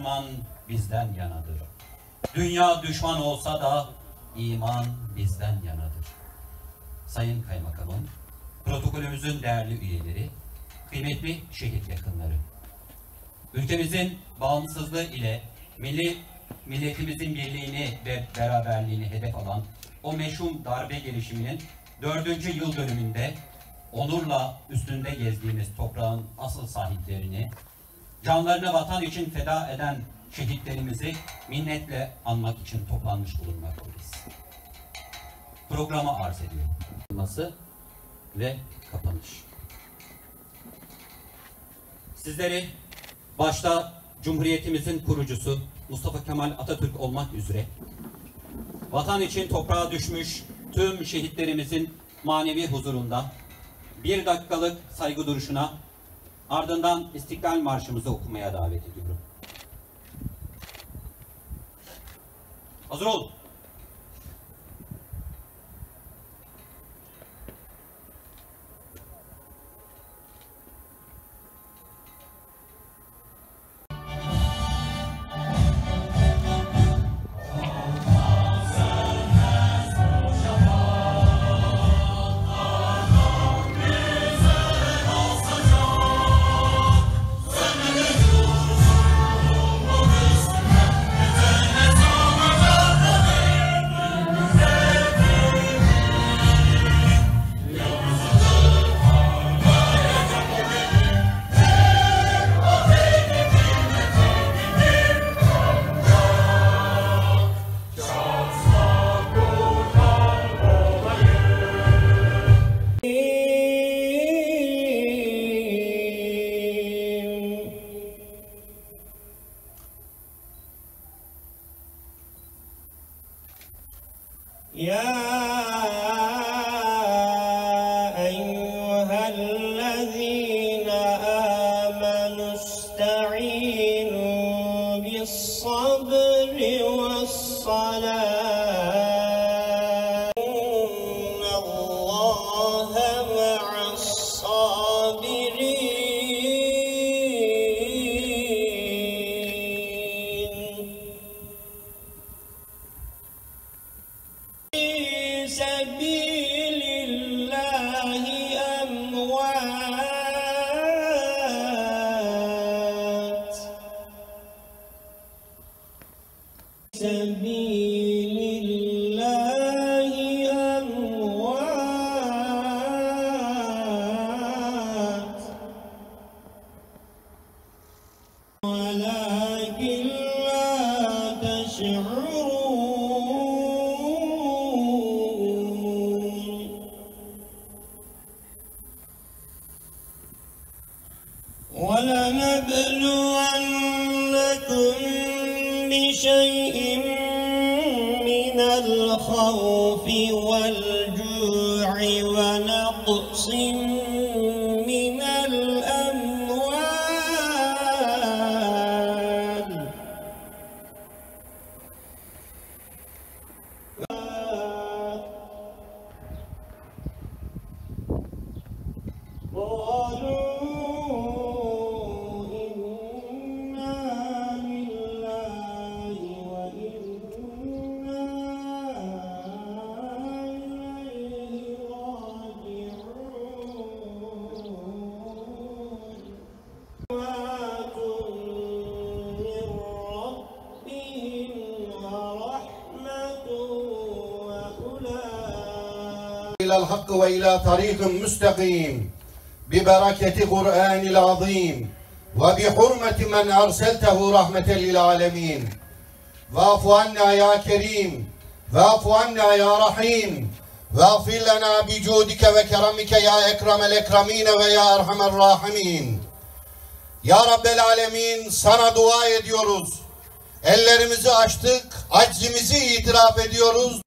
iman bizden yanadır. Dünya düşman olsa da iman bizden yanadır. Sayın Kaymakamım, protokolümüzün değerli üyeleri, kıymetli şehit yakınları, ülkemizin bağımsızlığı ile milli milletimizin birliğini ve beraberliğini hedef alan o meşhum darbe gelişiminin dördüncü yıl dönümünde onurla üstünde gezdiğimiz toprağın asıl sahiplerini, canlarını vatan için feda eden şehitlerimizi minnetle anmak için toplanmış bulunmaktayız. Programa arz ediyorum. Ve kapanış. Sizleri başta Cumhuriyetimizin kurucusu Mustafa Kemal Atatürk olmak üzere vatan için toprağa düşmüş tüm şehitlerimizin manevi huzurunda bir dakikalık saygı duruşuna ardından İstiklal Marşımızı okumaya davet ediyorum. Hazır olun. يا أيها الذين آمنوا استعينوا بالصبر والصلاة. سبيل الله أموات. ولكن من الخوف والجوع ونقص من الأموال. قالوا وأولئك إلى الحق وإلى طريق مستقيم ببركة قرآن العظيم وبحرمة من أرسلته رحمة للعالمين واعف عنا يا كريم واعف عنا يا رحيم واغفر لنا بجودك وكرمك يا أكرم الأكرمين ويا أرحم الراحمين Ya Rabbel Alemin sana dua ediyoruz. Ellerimizi açtık, aczimizi itiraf ediyoruz.